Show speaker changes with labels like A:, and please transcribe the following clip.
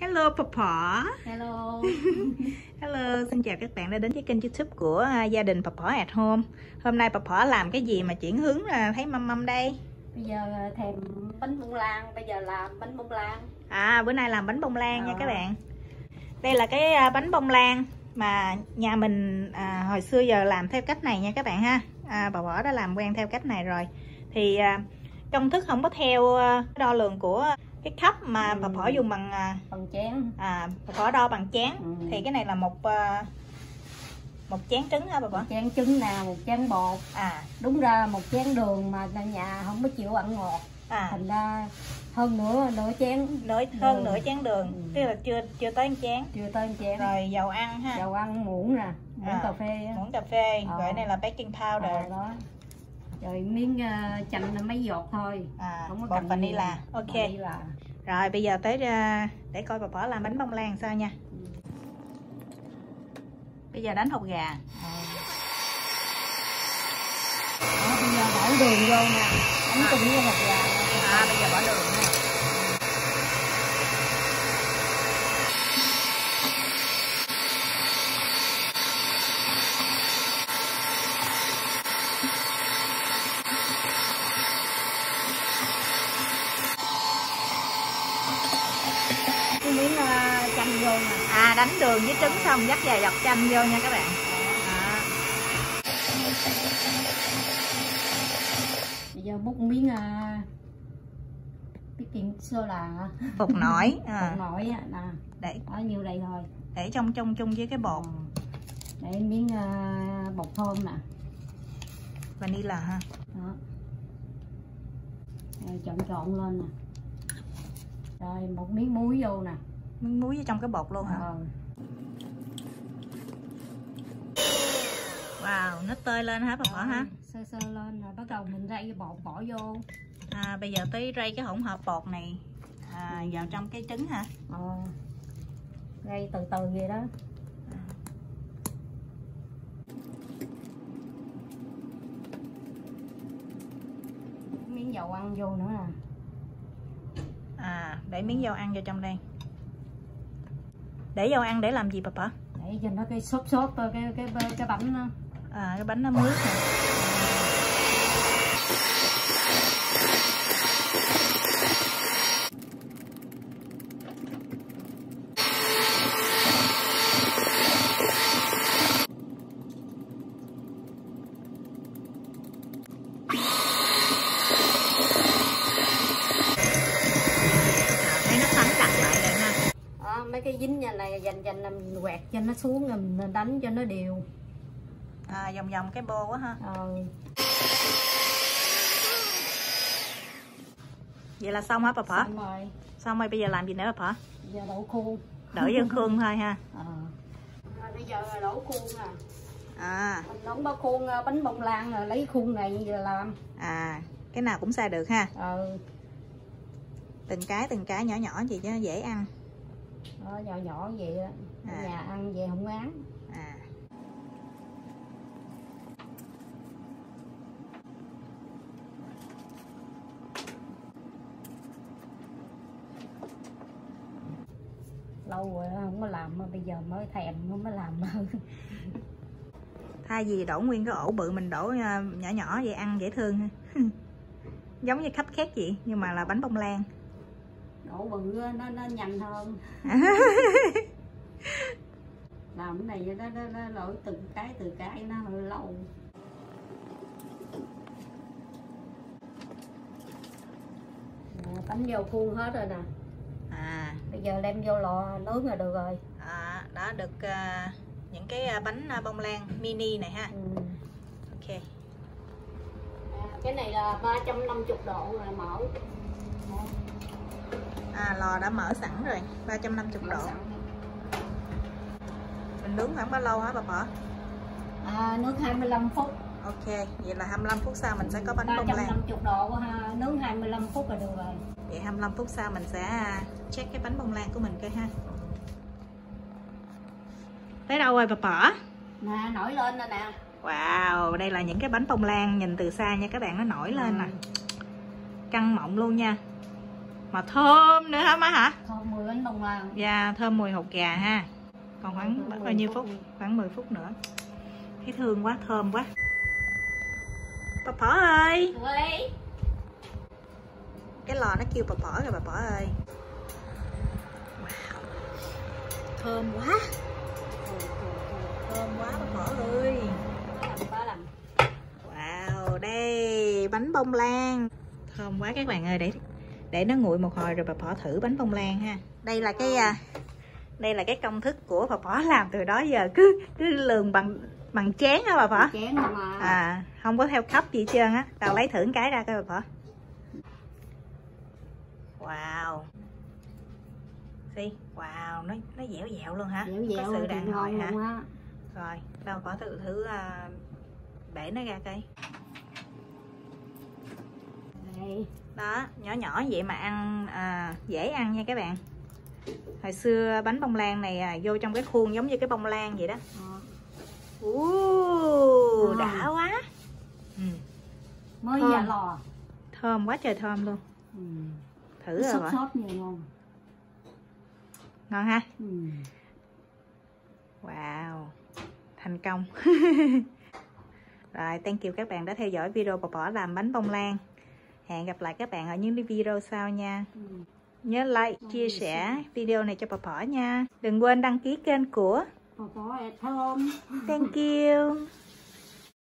A: Hello Papa
B: Hello.
A: Hello, xin chào các bạn đã đến với kênh youtube của à, gia đình Papa at Home. Hôm nay Papa làm cái gì mà chuyển hướng là thấy mâm mâm đây?
B: Bây giờ thèm bánh bông lan Bây giờ làm bánh bông lan.
A: À, bữa nay làm bánh bông lan nha
B: Ờ.
A: các bạn. Đây là cái à, bánh bông lan mà nhà mình à, hồi xưa giờ làm theo cách này nha các bạn ha. À, Bà đã làm quen theo cách này rồi. Thì à, công thức không có theo à, đo lường của cái cup mà
B: Ừ.
A: bà Võ dùng bằng à,
B: Bằng chén
A: à, bà Võ đo bằng chén
B: Ừ.
A: Thì cái này là một à, một chén trứng hả bà Võ?
B: Một chén trứng nào một chén bột
A: À,
B: Đúng ra một chén đường mà nhà không có chịu ăn ngọt
A: à
B: Thành ra hơn nữa nửa chén
A: nửa hơn
B: Đường.
A: nửa chén đường
B: Ừ.
A: tức là chưa chưa tới một chén
B: Chưa tới một chén
A: rồi dầu ăn ha
B: Dầu ăn muỗng nè Muỗng
A: À,
B: cà phê á.
A: muỗng cà phê
B: Ờ.
A: rồi này là baking powder
B: Ờ, đó Rồi miếng uh, chanh là mấy giọt thôi.
A: À,
B: Không có
A: bột vanilla. ok.
B: Vanilla.
A: rồi bây giờ tới à, để coi bà bỏ làm bánh bông lan sao nha. Bây giờ đánh hột gà.
B: Ờ. Đó, bây giờ đổ đường vô nè Đánh cùng với hột gà.
A: À bây giờ bỏ đường ha
B: cái miếng uh, chanh vô nè.
A: À đánh đường với trứng xong dắt vài giọt chanh vô nha các bạn. À,
B: bây giờ bút miếng uh, baking soda hả?
A: bột nổi à,
B: Bột nổi á, nè.
A: Để
B: ở nhiêu đây thôi
A: để trong trong chung với cái bột.
B: Để miếng uh, bột thơm nè.
A: Vanilla ha.
B: Đó. Rồi trộn trộn lên nè. Rồi một miếng muối vô nè
A: miếng muối ở trong cái bột luôn hả?
B: Ờ,
A: wow nó tơi lên hả bà bỏ hả
B: sơ sơ lên rồi bắt đầu mình rây cái bột bỏ vô.
A: À, bây giờ tới rây cái hỗn hợp bột này à, vào trong cái trứng hả?
B: Ờ, rây từ từ vậy đó. Miếng dầu ăn vô nữa nè
A: à để miếng dầu ăn vô trong đây để dầu ăn để làm gì bà bỏ
B: để cho nó cái xốp xốp cái cái cái, cái bánh nó
A: à, cái bánh nó mướt nè À, thấy nó sánh chặt lại rồi ha
B: Đó, mấy cái dính nhà này dành dành là mình quẹt cho nó xuống rồi mình đánh cho nó đều.
A: À, vòng vòng cái bô quá ha.
B: Ờ,
A: vậy là xong hả bà bỏ
B: xong rồi.
A: Xong rồi bây giờ làm gì nữa bà bỏ
B: giờ đổ khuôn.
A: Đỡ dân khương thôi ha.
B: Ờ. Rồi bây giờ là đổ khuôn nè
A: à.
B: Mình đóng bao khuôn ờ, bánh bông lan rồi lấy khuôn này rồi làm.
A: À cái nào cũng xài được ha.
B: Ờ
A: từng cái từng cái nhỏ nhỏ gì cho dễ ăn
B: đó, nhỏ nhỏ vậy đó.
A: À.
B: nhà ăn về không ngán
A: à.
B: Lâu rồi không có làm mà bây giờ mới thèm mới làm
A: thay vì đổ nguyên cái ổ bự mình đổ à, nhỏ nhỏ vậy ăn dễ thương giống như khắp khét vậy nhưng mà là bánh bông lan
B: đổ bự nó nó nhanh hơn. Làm cái này nó nó, nó lỗi từng cái từ cái nó hơi lâu. Nè, bánh vô khuôn hết rồi nè.
A: À,
B: bây giờ đem vô lò nướng là được rồi.
A: À đó được à, những cái à, bánh à, bông lan mini này ha.
B: Ừ.
A: ok.
B: À, cái này là 350 độ là mở
A: à lò đã mở sẵn rồi 350
B: Mở
A: độ. mình nướng khoảng bao lâu hả bà bỏ
B: à, nướng 25 phút.
A: Ok vậy là 25 phút sau mình sẽ có bánh bông lan.
B: 350 độ ha, nướng 25 phút là được rồi.
A: Vậy 25 phút sau mình sẽ à, check cái bánh bông lan của mình coi ha. Tới đâu rồi bà bỏ
B: nè nổi lên nè nè.
A: Wow, đây là những cái bánh bông lan nhìn từ xa nha các bạn nó nổi lên nè. Căng mọng luôn nha. Mà thơm nữa hả má hả?
B: Thôi 10 bánh bông lan.
A: Dạ, thơm mùi hột gà ha. Còn khoảng bao nhiêu
B: 10
A: phút?
B: phút.
A: Khoảng 10 phút nữa. Thấy thương quá, thơm quá. Bà Phỏ ơi!
B: Ơi.
A: Cái lò nó kêu bà Phỏ rồi bà Phỏ ơi. Wow. Thơm quá. Thơm quá bà Phỏ ơi. Wow, đây bánh bông lan. Thơm quá các bạn ơi Để để nó nguội một hồi rồi bà Phỏ thử bánh bông lan ha. Đây là cái à, đây là cái công thức của bà Phỏ làm từ đó giờ. Cứ cứ lường bằng bằng chén hả bà Phỏ.
B: Chén mà
A: à? Không có theo cấp gì hết trơn á. Tao lấy thử cái ra coi bà Phỏ. Wow. Xí, wow nó nó dẻo dẻo luôn hả?
B: Dẻo dẻo
A: có sự đàn hồi hả?
B: á.
A: Rồi tao có thử thử à, bể nó ra coi.
B: Đây.
A: Đó nhỏ nhỏ vậy mà ăn à, dễ ăn nha các bạn. Hồi xưa bánh bông lan này à, vô trong cái khuôn giống như cái bông lan vậy đó. Uh,
B: Ngon.
A: đã quá. Ừ,
B: mới
A: Thơm.
B: nhà lò.
A: Thơm quá trời thơm luôn.
B: Ừ.
A: thử rồi
B: sốt nhiều ngon
A: ngon ha?
B: Ừ.
A: wow thành công. Rồi thank you các bạn đã theo dõi video bà bỏ làm bánh bông lan hẹn gặp lại các bạn ở những video sau nha.
B: Ừ.
A: nhớ like chia sẻ video này cho bà bỏ nha. Đừng quên đăng ký kênh của
B: Có có thơm
A: thank you